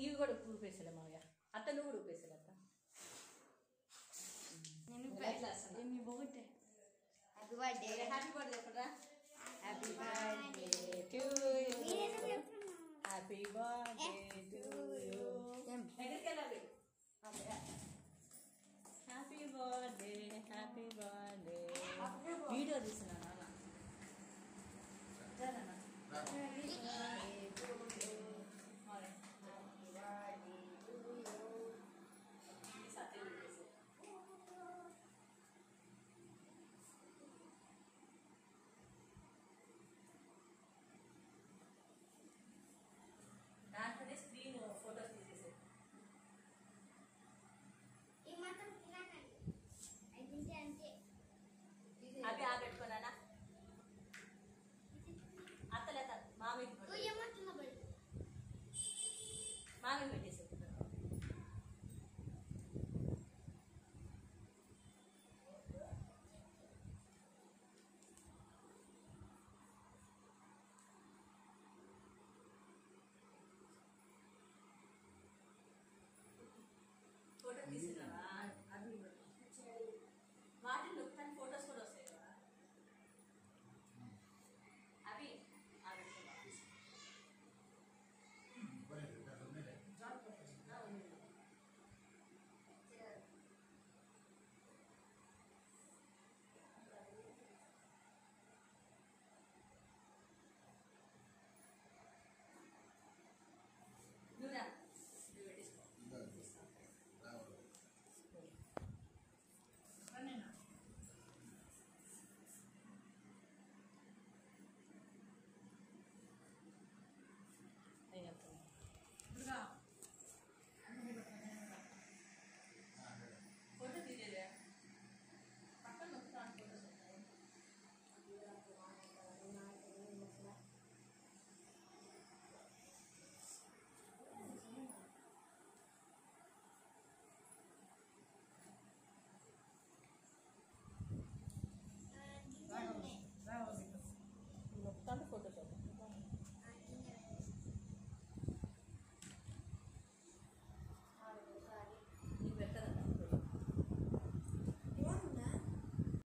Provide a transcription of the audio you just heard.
ఇవి కూడా ఊపేసలే మామయ్య అత్త నువ్వు కూడా ఊపేసలే అత్త. నేను మీ హ్యాపీ బర్త్డే హ్యాపీ బర్త్డే చెప్పరా? Happy birthday to happy birthday to you ఎక్కడికి వెళ్ళాలి? Happy birthday happy birthday video తీసిన